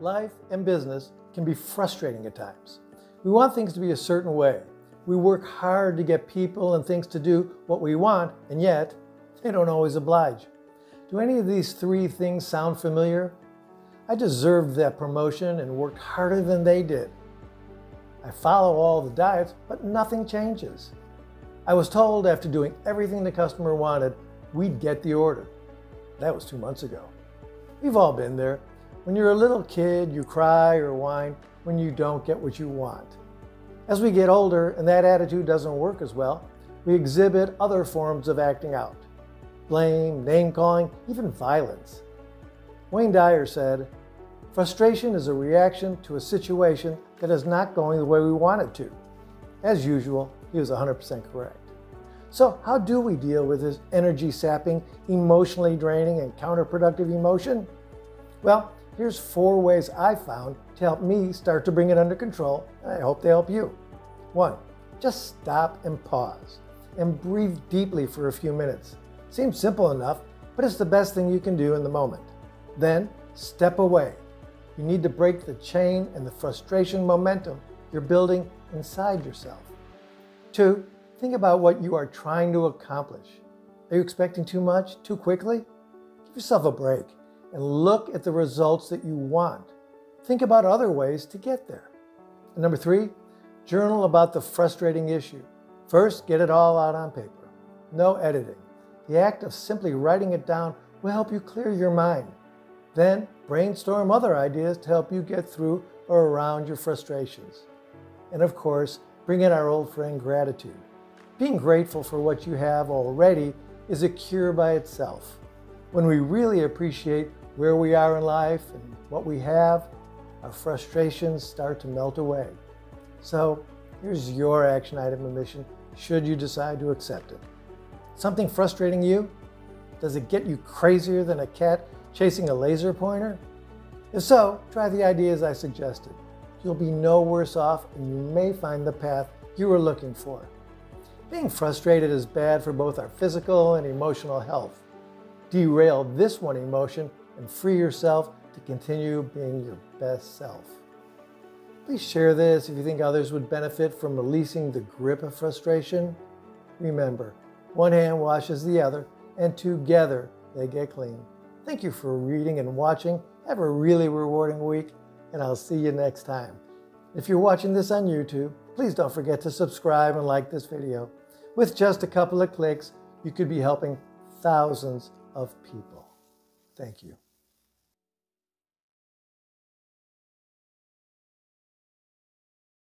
Life and business can be frustrating at times. We want things to be a certain way. We work hard to get people and things to do what we want, and yet they don't always oblige. Do any of these three things sound familiar? I deserved that promotion and worked harder than they did. I follow all the diets, but nothing changes. I was told after doing everything the customer wanted, we'd get the order. That was two months ago. We've all been there. When you're a little kid, you cry or whine when you don't get what you want. As we get older and that attitude doesn't work as well, we exhibit other forms of acting out blame, name calling, even violence. Wayne Dyer said, Frustration is a reaction to a situation that is not going the way we want it to. As usual, he was 100% correct. So, how do we deal with this energy sapping, emotionally draining, and counterproductive emotion? Well, here's four ways I found to help me start to bring it under control, and I hope they help you. One, just stop and pause and breathe deeply for a few minutes. Seems simple enough, but it's the best thing you can do in the moment. Then, step away. You need to break the chain and the frustration momentum you're building inside yourself. Two, think about what you are trying to accomplish. Are you expecting too much, too quickly? Give yourself a break and look at the results that you want. Think about other ways to get there. And number three, journal about the frustrating issue. First, get it all out on paper. No editing. The act of simply writing it down will help you clear your mind. Then, brainstorm other ideas to help you get through or around your frustrations. And of course, bring in our old friend gratitude. Being grateful for what you have already is a cure by itself. When we really appreciate where we are in life and what we have, our frustrations start to melt away. So here's your action item mission should you decide to accept it. Something frustrating you? Does it get you crazier than a cat chasing a laser pointer? If so, try the ideas I suggested. You'll be no worse off and you may find the path you were looking for. Being frustrated is bad for both our physical and emotional health. Derail this one emotion and free yourself to continue being your best self. Please share this if you think others would benefit from releasing the grip of frustration. Remember, one hand washes the other, and together they get clean. Thank you for reading and watching. Have a really rewarding week, and I'll see you next time. If you're watching this on YouTube, please don't forget to subscribe and like this video. With just a couple of clicks, you could be helping thousands of people. Thank you.